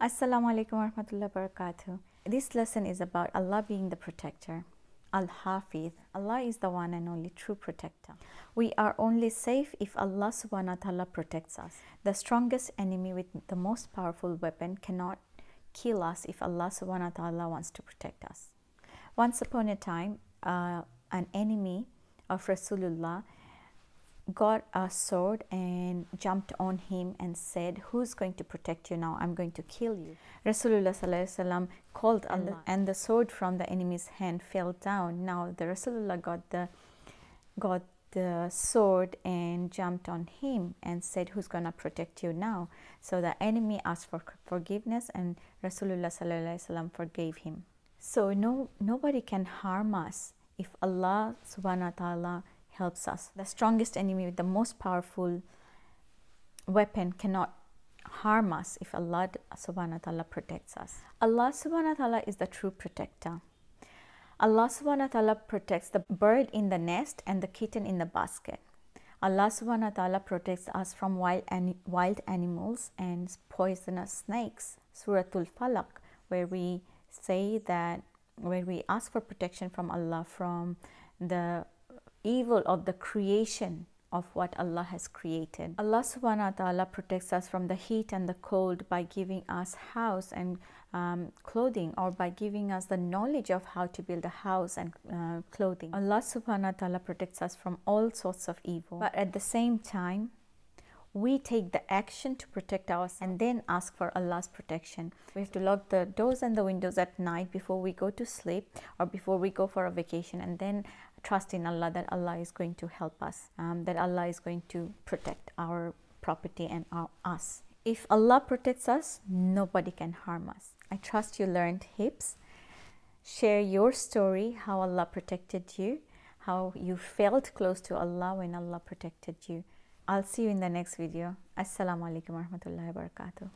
Assalamu alaikum warahmatullahi wabarakatuh. This lesson is about Allah being the protector. Al Hafiz. Allah is the one and only true protector. We are only safe if Allah subhanahu wa ta'ala protects us. The strongest enemy with the most powerful weapon cannot kill us if Allah subhanahu wa ta'ala wants to protect us. Once upon a time, uh, an enemy of Rasulullah got a sword and jumped on him and said, Who's going to protect you now? I'm going to kill you. Rasulullah called Allah, and the sword from the enemy's hand fell down. Now the Rasulullah got the got the sword and jumped on him and said, Who's gonna protect you now? So the enemy asked for forgiveness and Rasulullah forgave him. So no nobody can harm us if Allah subhanahu wa ta'ala helps us. The strongest enemy with the most powerful weapon cannot harm us if Allah subhanahu wa ta'ala protects us. Allah subhanahu wa ta'ala is the true protector. Allah subhanahu wa ta'ala protects the bird in the nest and the kitten in the basket. Allah subhanahu wa ta'ala protects us from wild, wild animals and poisonous snakes. Suratul Falaq, where we say that, where we ask for protection from Allah from the evil of the creation of what Allah has created. Allah subhanahu wa ta'ala protects us from the heat and the cold by giving us house and um, clothing or by giving us the knowledge of how to build a house and uh, clothing. Allah subhanahu wa ta'ala protects us from all sorts of evil. But at the same time, we take the action to protect ourselves and then ask for Allah's protection. We have to lock the doors and the windows at night before we go to sleep or before we go for a vacation and then trust in Allah that Allah is going to help us, um, that Allah is going to protect our property and our, us. If Allah protects us, nobody can harm us. I trust you learned heaps. Share your story, how Allah protected you, how you felt close to Allah when Allah protected you. I'll see you in the next video. Assalamu alaikum warahmatullahi wabarakatuh.